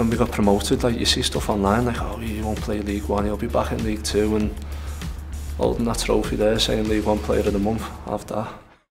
when we got promoted, like you see stuff online, like, oh, you won't play League One, you'll be back in League Two, and holding that trophy there, saying League One Player of the Month, have that.